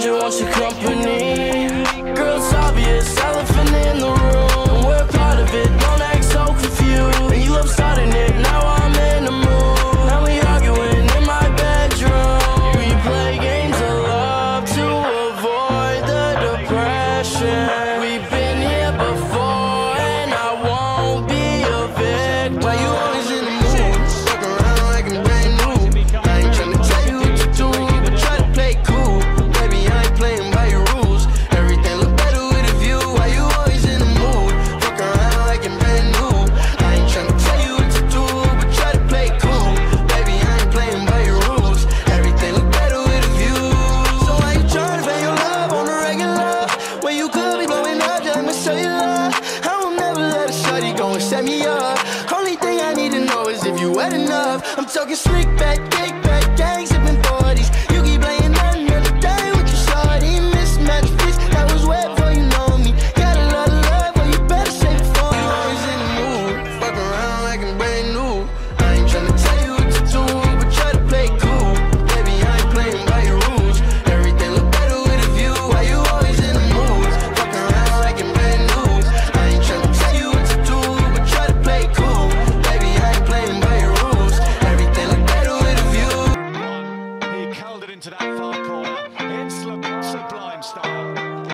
Just want your company. Set me up. Only thing I need to know is if you wet enough. I'm talking slick back, kick back, gang sipping 40s. You keep playing another day with your shorty. Mismatch fish, that was wet before you know me. Got a lot of love, but you better save it for me. Always in the mood, fuck around like I'm into that far corner sub- sublime style.